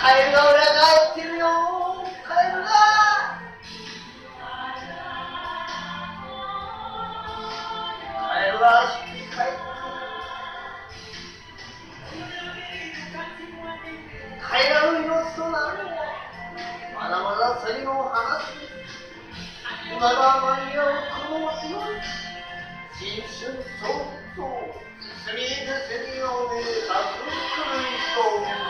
カエルが裏返ってるよ。カエルがカエルがひっくり返ってるカエルの命とな。るまだまだ才能を放つまだ間に合うこの命新春早々住み出せにおめでたく狂いそ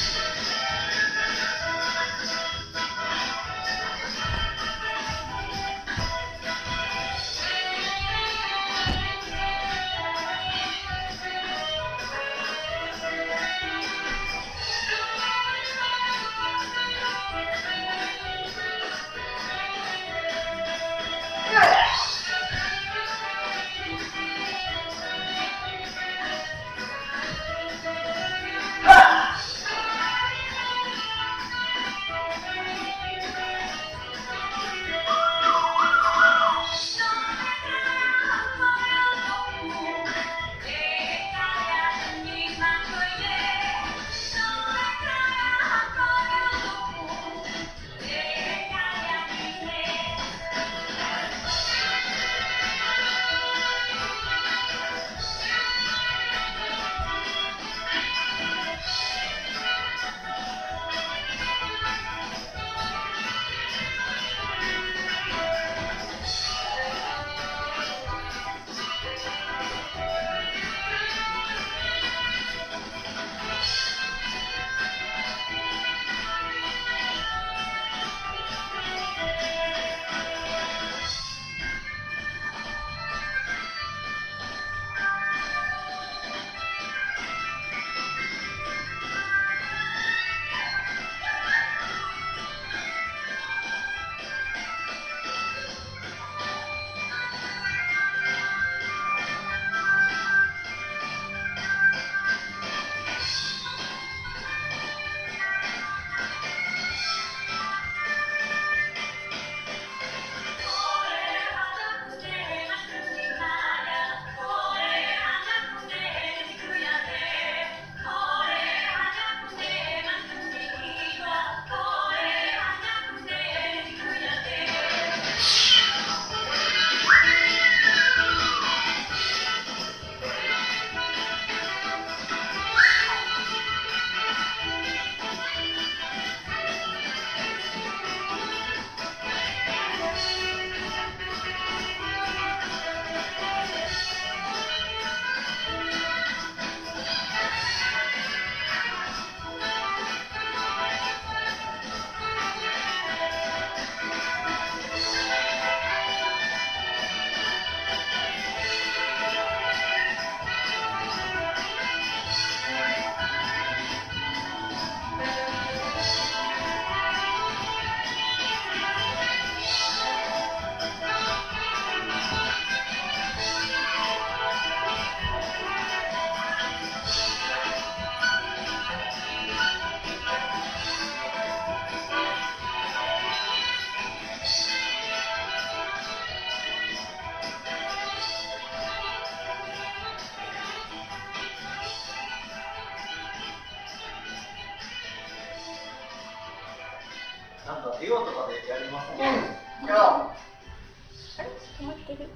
なんかデュオとかでやりますね。う。あれ？止まってる。